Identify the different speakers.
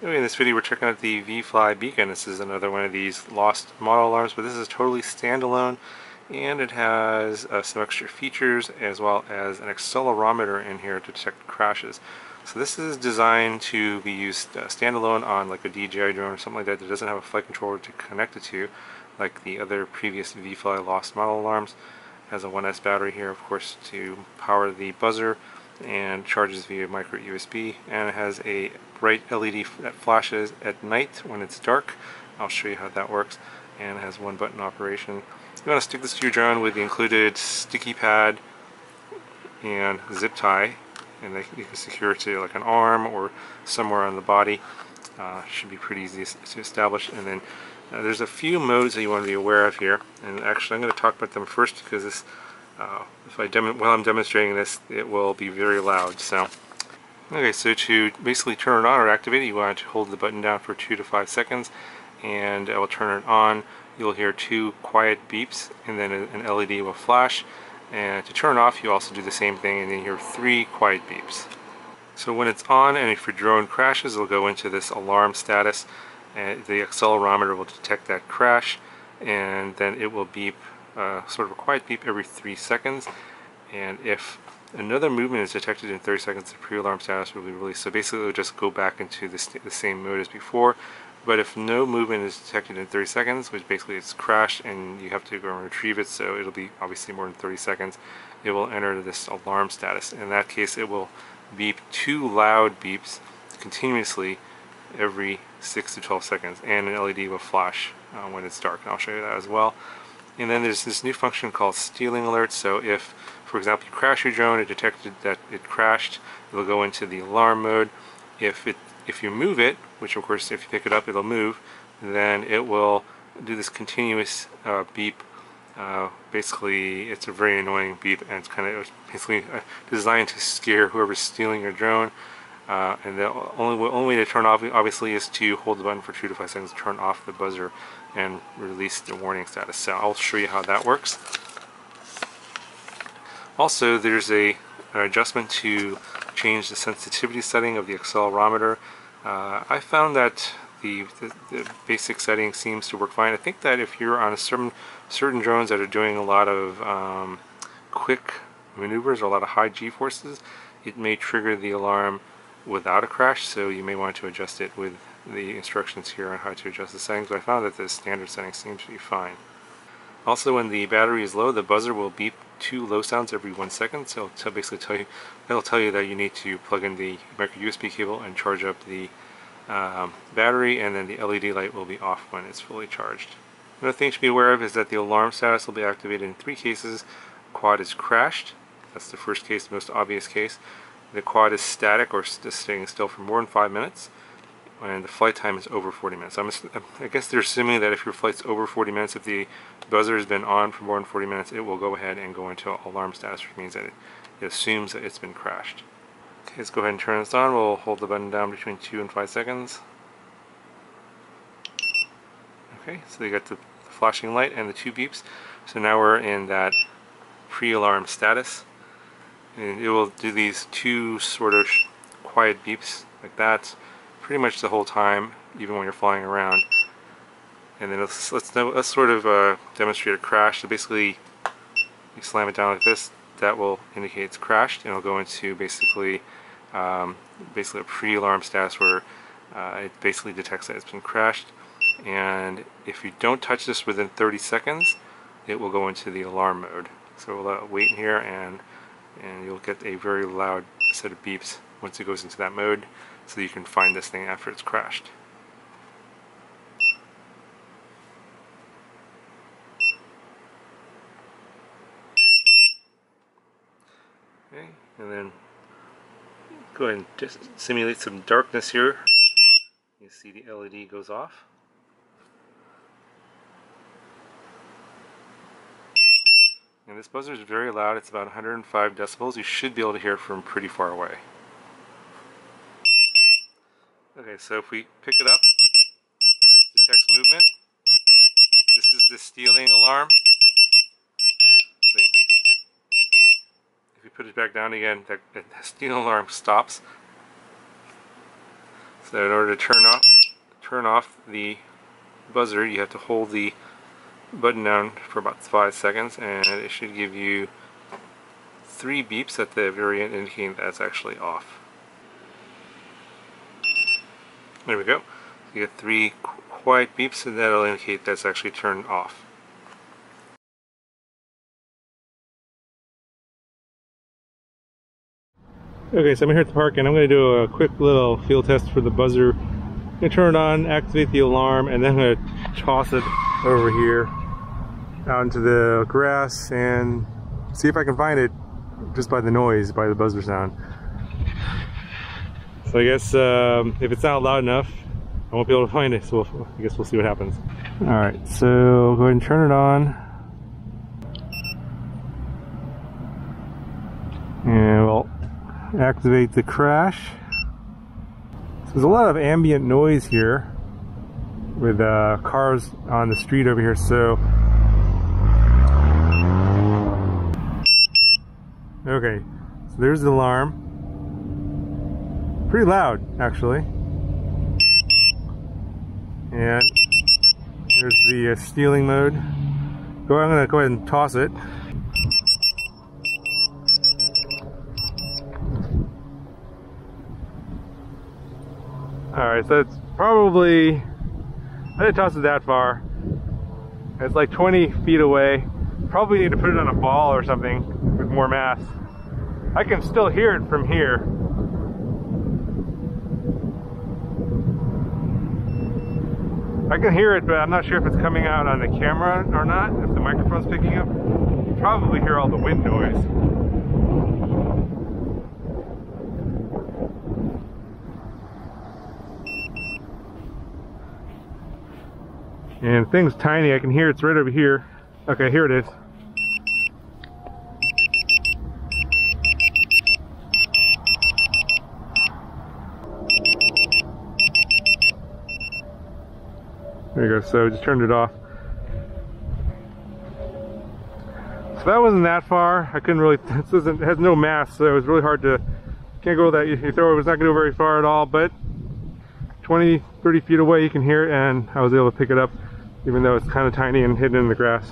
Speaker 1: Anyway, in this video we're checking out the ViFLY beacon. This is another one of these lost model alarms, but this is totally standalone and it has uh, some extra features as well as an accelerometer in here to detect crashes. So this is designed to be used uh, standalone on like a DJI drone or something like that that doesn't have a flight controller to connect it to like the other previous ViFLY lost model alarms. It has a 1S battery here of course to power the buzzer and charges via micro USB and it has a bright LED that flashes at night when it's dark. I'll show you how that works and it has one button operation. You want to stick this to your drone with the included sticky pad and zip tie and they, you can secure it to like an arm or somewhere on the body. Uh, should be pretty easy to establish. And then uh, there's a few modes that you want to be aware of here. And actually, I'm going to talk about them first because this, uh, if I while I'm demonstrating this, it will be very loud. So, okay, so to basically turn it on or activate it, you want to hold the button down for two to five seconds, and I will turn it on. You'll hear two quiet beeps, and then an LED will flash. And to turn off, you also do the same thing and then you hear three quiet beeps. So when it's on and if your drone crashes, it'll go into this alarm status and the accelerometer will detect that crash and then it will beep, uh, sort of a quiet beep every three seconds. And if another movement is detected in 30 seconds, the pre-alarm status will be released. So basically it'll just go back into the, the same mode as before but if no movement is detected in 30 seconds, which basically it's crashed and you have to go and retrieve it, so it'll be obviously more than 30 seconds, it will enter this alarm status. In that case, it will beep two loud beeps continuously every 6 to 12 seconds, and an LED will flash uh, when it's dark, and I'll show you that as well. And then there's this new function called stealing alert. so if, for example, you crash your drone, it detected that it crashed, it'll go into the alarm mode. If it if you move it, which of course if you pick it up it'll move, then it will do this continuous uh, beep. Uh, basically, it's a very annoying beep, and it's kind of basically uh, designed to scare whoever's stealing your drone. Uh, and the only only way to turn off, obviously, is to hold the button for two to five seconds, to turn off the buzzer, and release the warning status. So I'll show you how that works. Also, there's a an adjustment to change the sensitivity setting of the accelerometer uh, I found that the, the, the, basic setting seems to work fine. I think that if you're on a certain certain drones that are doing a lot of um, quick maneuvers or a lot of high g-forces, it may trigger the alarm without a crash, so you may want to adjust it with the instructions here on how to adjust the settings, but I found that the standard settings seem to be fine. Also, when the battery is low, the buzzer will beep two low sounds every one second. So it'll basically tell you, it'll tell you that you need to plug in the micro USB cable and charge up the um, battery, and then the LED light will be off when it's fully charged. Another thing to be aware of is that the alarm status will be activated in three cases. Quad is crashed. That's the first case, the most obvious case. The quad is static or just staying still for more than five minutes and the flight time is over 40 minutes. I'm, I guess they're assuming that if your flight's over 40 minutes, if the buzzer has been on for more than 40 minutes, it will go ahead and go into alarm status, which means that it, it assumes that it's been crashed. Okay, let's go ahead and turn this on. We'll hold the button down between 2 and 5 seconds. Okay, so they got the, the flashing light and the two beeps. So now we're in that pre-alarm status. And it will do these two sort of quiet beeps like that pretty much the whole time, even when you're flying around. And then let's let's, let's sort of uh, demonstrate a crash. So basically, you slam it down like this. That will indicate it's crashed, and it'll go into basically um, basically a pre-alarm status where uh, it basically detects that it's been crashed. And if you don't touch this within 30 seconds, it will go into the alarm mode. So we'll uh, wait in here, and and you'll get a very loud set of beeps once it goes into that mode so you can find this thing after it's crashed. Okay, and then go ahead and just simulate some darkness here. You see the LED goes off. And this buzzer is very loud, it's about 105 decibels. You should be able to hear it from pretty far away. Okay, so if we pick it up, detects movement. This is the stealing alarm. So if you put it back down again, that stealing alarm stops. So in order to turn off turn off the buzzer, you have to hold the button down for about five seconds, and it should give you three beeps at the very end indicating that's actually off. There we go. You get three quiet beeps and that'll indicate that's actually turned off. Okay, so I'm here at the park and I'm going to do a quick little field test for the buzzer. I'm going to turn it on, activate the alarm, and then I'm going to toss it over here out into the grass and see if I can find it just by the noise, by the buzzer sound. So I guess um, if it's not loud enough, I won't be able to find it, so we'll, I guess we'll see what happens. Alright, so go ahead and turn it on. And we'll activate the crash. So there's a lot of ambient noise here with uh, cars on the street over here, so Okay, so there's the alarm. Pretty loud, actually. And there's the uh, stealing mode. Go, I'm gonna go ahead and toss it. Alright, so it's probably, I didn't toss it that far. It's like 20 feet away. Probably need to put it on a ball or something with more mass. I can still hear it from here. I can hear it, but I'm not sure if it's coming out on the camera or not, if the microphone's picking up. You probably hear all the wind noise. And thing's tiny, I can hear it's right over here. Okay, here it is. There you go, so just turned it off. So that wasn't that far. I couldn't really, this isn't, has no mass, so it was really hard to, can't go that, you throw it, was not going to go very far at all, but 20, 30 feet away you can hear it, and I was able to pick it up, even though it's kind of tiny and hidden in the grass.